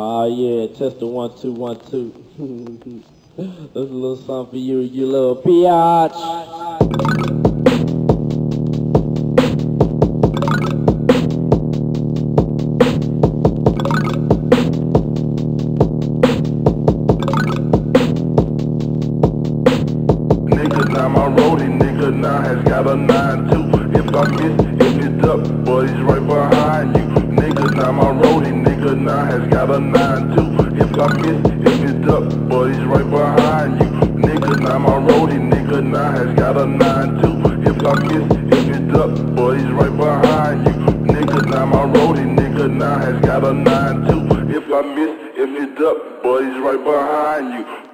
Ah yeah, test the one two one two. That's a little song for you, you little biatch. Nigga, now has got a 9-2. If I miss, if it's up, but he's right behind you. Now has got a 9-2. If I miss, if it's up, but he's right behind you. Nigga, now my roadie, nigga, now has got a 9-2. If I miss, if it's up, but he's right behind you. Nigga, now my roadie, nigga, now has got a 9-2. If I miss, if it's up, but he's right behind you.